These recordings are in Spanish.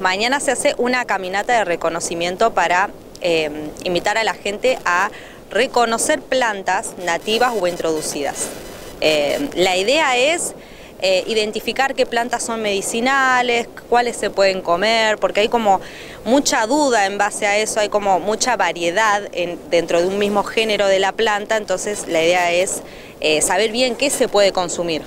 Mañana se hace una caminata de reconocimiento para eh, invitar a la gente a reconocer plantas nativas o introducidas. Eh, la idea es eh, identificar qué plantas son medicinales, cuáles se pueden comer, porque hay como mucha duda en base a eso, hay como mucha variedad dentro de un mismo género de la planta, entonces la idea es saber bien qué se puede consumir.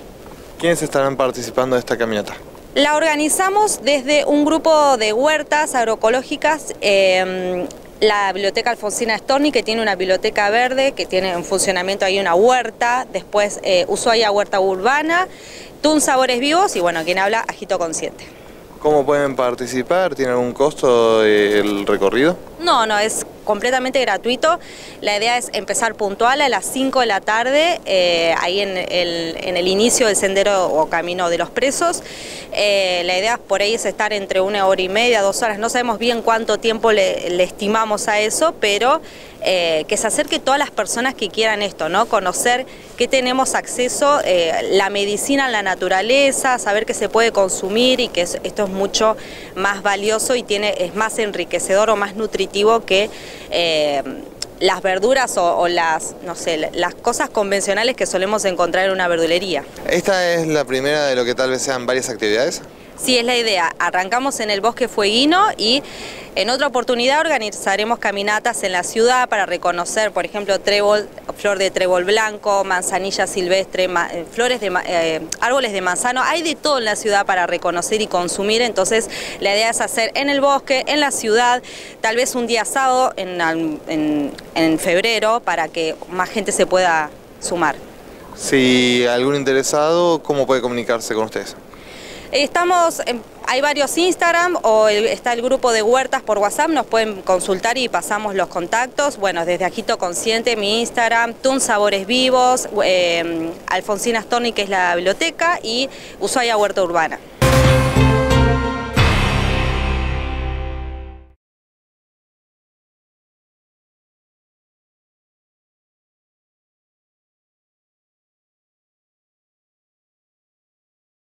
¿Quiénes estarán participando de esta caminata? La organizamos desde un grupo de huertas agroecológicas, em, la Biblioteca Alfonsina Storni, que tiene una biblioteca verde, que tiene en funcionamiento ahí una huerta, después eh, Ushuaia Huerta Urbana, Tun Sabores Vivos y bueno, quien habla, Agito Consciente. ¿Cómo pueden participar? ¿Tiene algún costo el recorrido? No, no, es completamente gratuito. La idea es empezar puntual a las 5 de la tarde, eh, ahí en el, inicio del sendero o camino de los presos. Eh, la idea por ahí es estar entre una hora y media, dos horas. No sabemos bien cuánto tiempo le, estimamos a eso, pero eh, que se acerque todas las personas que quieran esto, ¿no? Conocer qué tenemos acceso, la medicina la naturaleza, saber que se puede consumir y que esto es mucho más valioso y tiene, es más enriquecedor o más nutritivo que eh, las verduras o, las, no sé, las cosas convencionales que solemos encontrar en una verdulería. ¿Esta es la primera de lo que tal vez sean varias actividades? Sí, es la idea. Arrancamos en el Bosque Fueguino y en otra oportunidad organizaremos caminatas en la ciudad para reconocer, por ejemplo, trébol, flor de trébol blanco, manzanilla silvestre, eh, flores de eh, árboles de manzano. Hay de todo en la ciudad para reconocer y consumir, entonces la idea es hacer en el bosque, en la ciudad, tal vez un día sábado en, en febrero para que más gente se pueda sumar. Si algún interesado, ¿cómo puede comunicarse con ustedes? Estamos, hay varios Instagram o está el grupo de huertas por WhatsApp, nos pueden consultar y pasamos los contactos. Bueno, desde Ajito Consciente, mi Instagram, Tun Sabores Vivos, eh, Alfonsina que es la biblioteca, y Ushuaia Huerta Urbana.